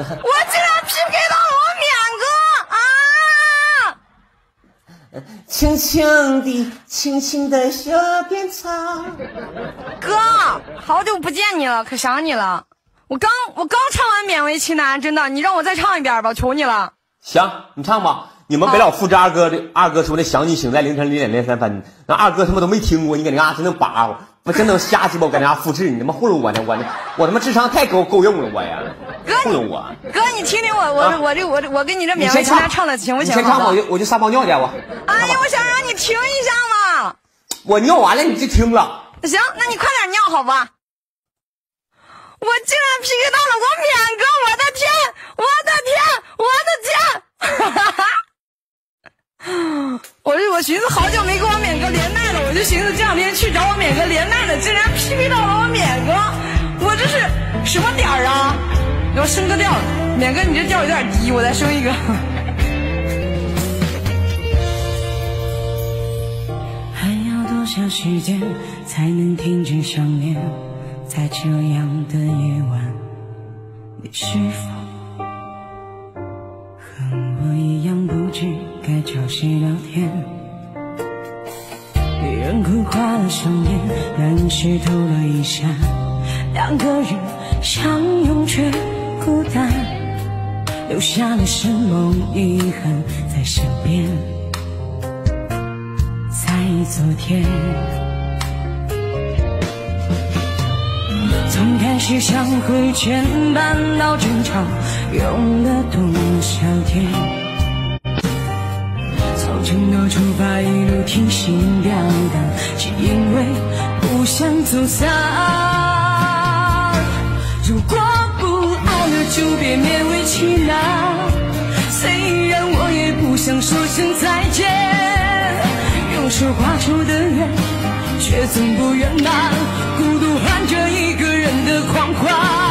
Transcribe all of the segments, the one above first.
我竟然 PK 到了我免哥啊！轻轻地，轻轻的小边草。哥，好久不见你了，可想你了。我刚我刚唱完《勉为其难》，真的，你让我再唱一遍吧，求你了。行，你唱吧。你们别老复制二哥的，二哥说的想你醒在凌晨零点零三分，那二哥他妈都没听过，你搁那嘎真能把，我真能瞎鸡巴搁那嘎复制，你他妈糊弄我呢，我我他妈智商太够够用了，我呀，糊弄我。哥，你听听我，我我这我我跟你这勉为其难唱的行不行？你先唱，我就我就撒泡尿去，我。哎呀，我想让你听一下嘛。我尿完了你就听了。行，那你快点尿好吧。我竟然 PK 到了我勉哥，我的天，我的天，我的天！哈哈哈。寻思好久没跟我勉哥连麦了，我就寻思这两天去找我勉哥连麦了，竟然 PK 到了我勉哥，我这是什么点儿啊？我升个调，勉哥你这调有点低，我再升一个。还要多少时间才能停止想念？在这样的夜晚，你是否和我一样不知？该找谁聊天？哭花了双眼，男人湿透了衣衫，两个人相拥却孤单，留下了什么遗憾在身边？在昨天，从开始相会牵绊到争吵，用了多少天？承诺出发，一路提心吊胆，只因为不想走散。如果不爱了，就别勉为其难。虽然我也不想说声再见，用手画出的圆，却总不圆满。孤独含着一个人的狂欢。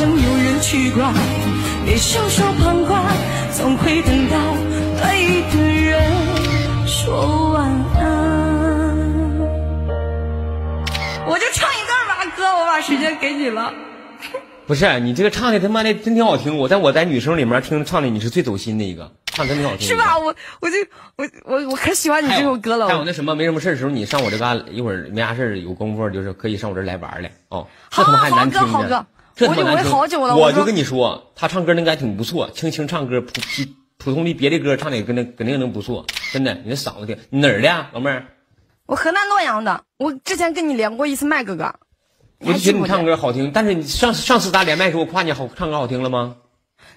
想有人去管，别袖手旁观，总会等到对的人说晚安。我就唱一段吧，哥，我把时间给你了。不是你这个唱的他妈的真挺好听，我在我在女生里面听唱的你是最走心的一个，唱真挺好听。是吧？我我就我我我可喜欢你这首歌了。还有那什么没什么事的时候，你上我这嘎一会儿没啥事有功夫就是可以上我这来玩来哦。好，好，好哥，好哥。我就我好久了，我就跟你说，他唱歌应该挺不错，轻轻唱歌，普普普通的别的歌唱的跟那肯定能不错，真的，你那嗓子挺，你哪儿的，老妹儿？我河南洛阳的，我之前跟你连过一次麦，哥哥。我就觉得你唱歌好听，但是你上上次咱连麦的时候，我夸你好唱歌好听了吗？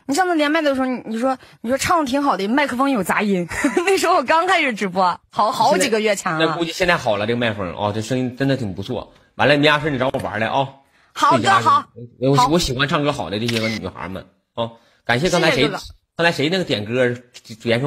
你上次连麦的时候，你说你说唱的挺好的，麦克风有杂音，那时候我刚开始直播，好好几个月前了。那估计现在好了，这个麦克风啊，这声音真的挺不错。完了，没啥事你找我玩来啊。好哥好，我我喜欢唱歌好的这些个女孩们哦，感谢刚才谁刚才谁那个点歌，严叔。